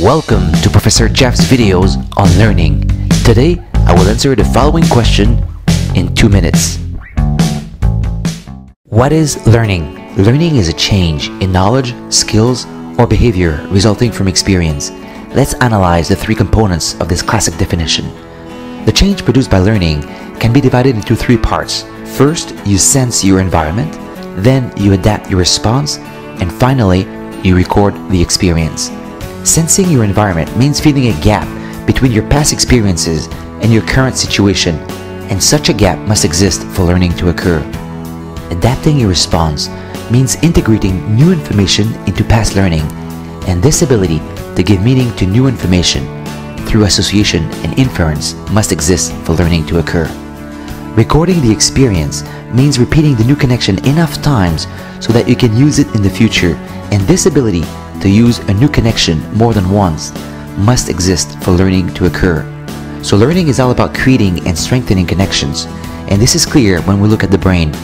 Welcome to Professor Jeff's videos on learning. Today, I will answer the following question in two minutes. What is learning? Learning is a change in knowledge, skills, or behavior resulting from experience. Let's analyze the three components of this classic definition. The change produced by learning can be divided into three parts. First, you sense your environment, then you adapt your response, and finally, you record the experience. Sensing your environment means feeling a gap between your past experiences and your current situation, and such a gap must exist for learning to occur. Adapting your response means integrating new information into past learning, and this ability to give meaning to new information through association and inference must exist for learning to occur. Recording the experience means repeating the new connection enough times so that you can use it in the future, and this ability to use a new connection more than once must exist for learning to occur. So learning is all about creating and strengthening connections, and this is clear when we look at the brain.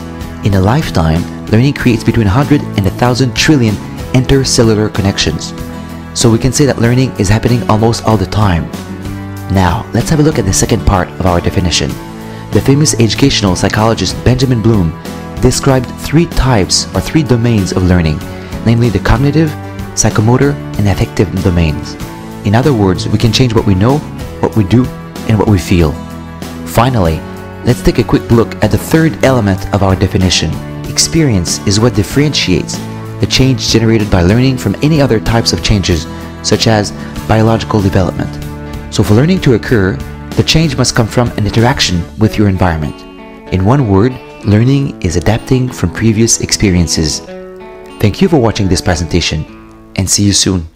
In a lifetime, learning creates between 100 and 1000 trillion intercellular connections. So we can say that learning is happening almost all the time. Now, let's have a look at the second part of our definition. The famous educational psychologist Benjamin Bloom described three types or three domains of learning, namely the cognitive, psychomotor, and affective domains. In other words, we can change what we know, what we do, and what we feel. Finally, let's take a quick look at the third element of our definition. Experience is what differentiates the change generated by learning from any other types of changes, such as biological development. So for learning to occur, the change must come from an interaction with your environment. In one word, learning is adapting from previous experiences. Thank you for watching this presentation and see you soon.